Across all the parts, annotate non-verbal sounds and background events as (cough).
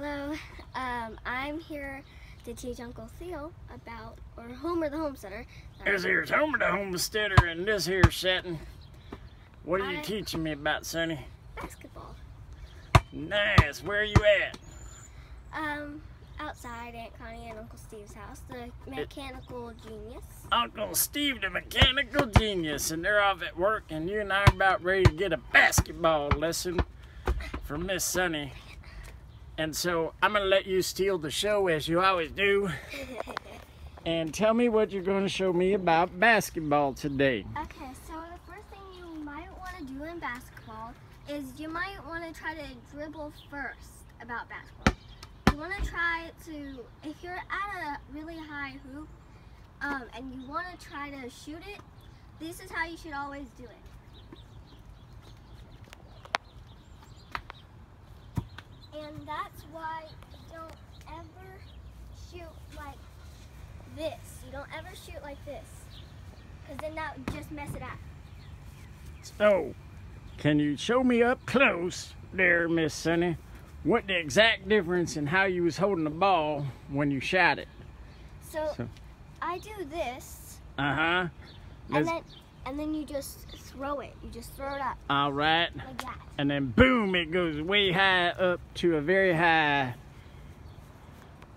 Hello, um, I'm here to teach Uncle Theo about, or Homer the homesteader. This here's Homer the homesteader and this here's setting. What are you I- teaching me about, Sunnie? basketball. Nice. Where are you at? Um, outside Aunt Connie and Uncle Steve's house, the mechanical genius. Uncle Steve, the mechanical genius, and they're off at work, and you and I are about ready to get a basketball lesson from Miss Sunnie. And so I'm gonna let you steal the show as you always do, (laughs) and tell me what you're gonna show me about basketball today. Okay, so the first thing you might want to do in basketball is you might want to try to dribble first about basketball. You want to try to, if you're at a really high hoop um, and you want to try to shoot it, this is how you should always do it. And that's why you don't ever shoot like this. You don't ever shoot like this. Because then that would just mess it up. So, can you show me up close there, Miss Sunnie, what the exact difference in how you was holding the ball when you shot it? So, So- I do this, Uh huh. and then and then you just throw it. You just throw it up All right. like that. And then boom, it goes way high up to a very high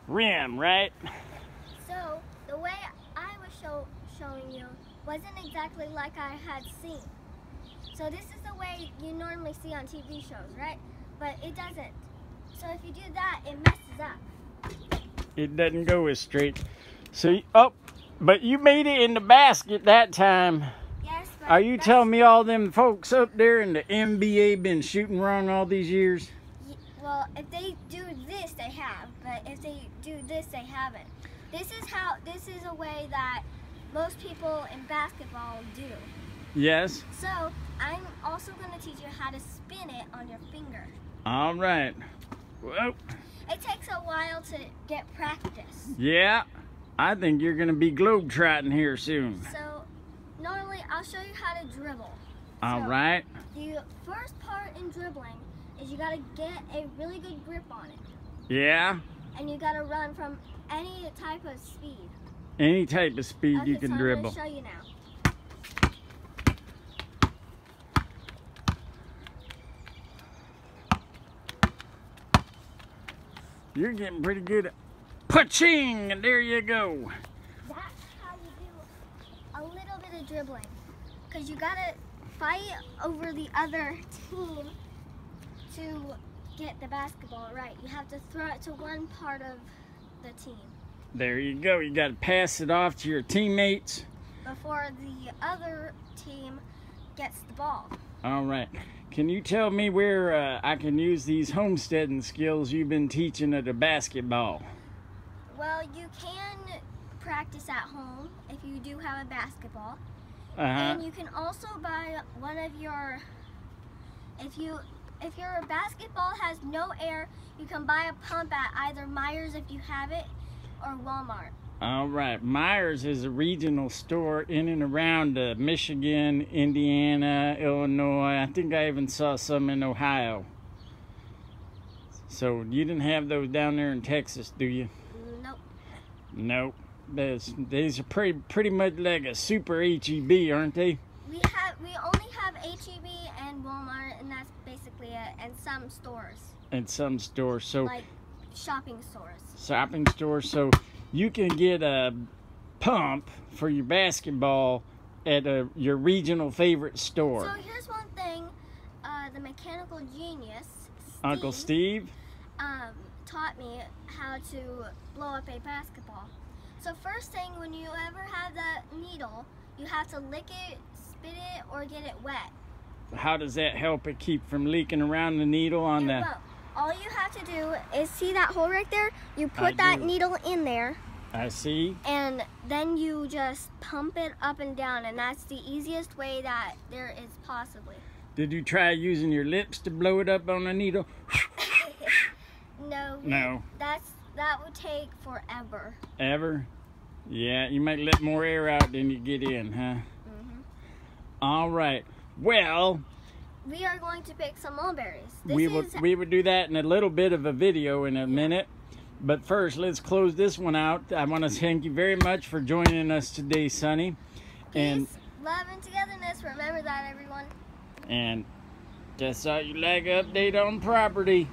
rim, right? So the way I was show, showing you wasn't exactly like I had seen. So this is the way you normally see on TV shows, right? But it doesn't. So if you do that, it messes up. It doesn't go as straight. So, oh, but you made it in the basket that time. Are you telling me all them folks up there in the NBA been shooting wrong all these years? Well, if they do this, they have. But if they do this, they haven't. This is how. This is a way that most people in basketball do. Yes. So I'm also going to teach you how to spin it on your finger. All right. Whoa. It takes a while to get practice. Yeah. I think you're gonna be globetrotting here soon. So I'll show you how to dribble. All So, right. The first part in dribbling is you got to get a really good grip on it, Yeah. and you got to run from any type of speed. Any type of speed Okay, you can so dribble. I'm show you now. You're getting pretty good at punching, and there you go. That's how you do a little bit of dribbling. Because you gotta fight over the other team to get the basketball right. You have to throw it to one part of the team There you go. You got to pass it off to your teammates. before the other team gets the ball. All right. Can you tell me where uh, I can use these homesteading skills you've been teaching at the basketball? Well, you can practice at home if you do have a basketball. Uh huh. And you can also buy one of your if you if your basketball has no air, you can buy a pump at either Meijers if you have it or Walmart. All right. Meijers is a regional store in and around uh, Michigan, Indiana, Illinois. I think I even saw some in Ohio. So you didn't have those down there in Texas, do you? Nope. Nope. There's, these are pretty pretty much like a super HEB, aren't they? We have we only have HEB and Walmart and that's basically it and some stores In some stores. So like shopping stores. shopping stores. So you can get a pump for your basketball at a, your regional favorite store. So here's one thing uh, the mechanical genius Uncle Steve. um, taught me how to blow up a basketball. So first thing, when you ever have that needle, you have to lick it, spit it, or get it wet. How does that help it keep from leaking around the needle on It the? won't. All you have to do is see that hole right there. You I put that do. needle in there, I see. and then you just pump it up and down, and that's the easiest way that there is possibly. Did you try using your lips to blow it up on the needle? (laughs) No, No. that's that would take forever. Ever? Yeah, you might let more air out than you get in, huh? hmm All right. Well, we are going to pick some mulberries. This we would we would do that in a little bit of a video in a minute. But first, let's close this one out. I want to thank you very much for joining us today, Sunnie. And peace, love, and togetherness. Remember that, everyone. and just saw you lag update on property.